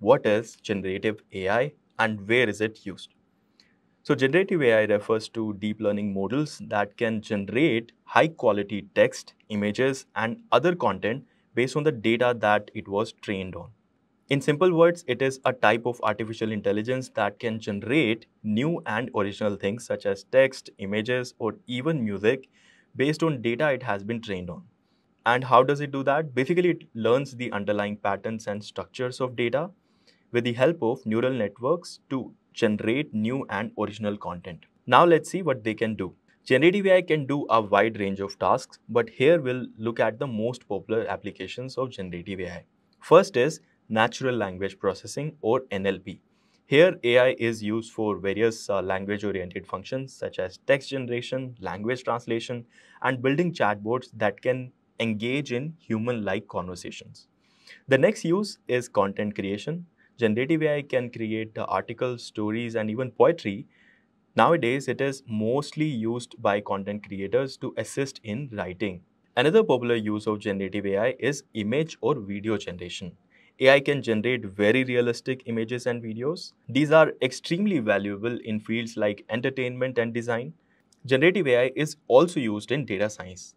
what is generative AI and where is it used. So generative AI refers to deep learning models that can generate high quality text, images, and other content based on the data that it was trained on. In simple words, it is a type of artificial intelligence that can generate new and original things such as text, images, or even music based on data it has been trained on. And how does it do that? Basically, it learns the underlying patterns and structures of data with the help of neural networks to generate new and original content. Now let's see what they can do. Generative AI can do a wide range of tasks, but here we'll look at the most popular applications of generative AI. First is natural language processing or NLP. Here, AI is used for various uh, language-oriented functions such as text generation, language translation, and building chatbots that can engage in human-like conversations. The next use is content creation. Generative AI can create articles, stories, and even poetry. Nowadays, it is mostly used by content creators to assist in writing. Another popular use of generative AI is image or video generation. AI can generate very realistic images and videos. These are extremely valuable in fields like entertainment and design. Generative AI is also used in data science.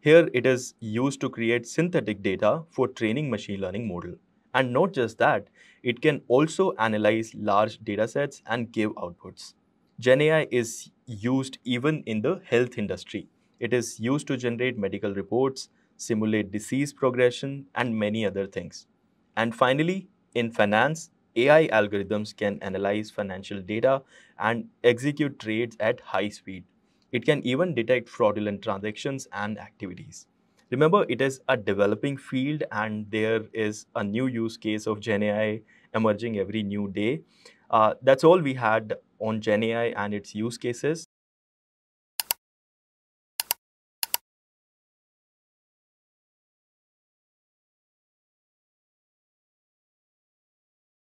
Here it is used to create synthetic data for training machine learning model. And not just that, it can also analyze large datasets and give outputs. GenAI is used even in the health industry. It is used to generate medical reports, simulate disease progression, and many other things. And finally, in finance, AI algorithms can analyze financial data and execute trades at high speed. It can even detect fraudulent transactions and activities. Remember, it is a developing field and there is a new use case of GenAI emerging every new day. Uh, that's all we had on GenAI and its use cases.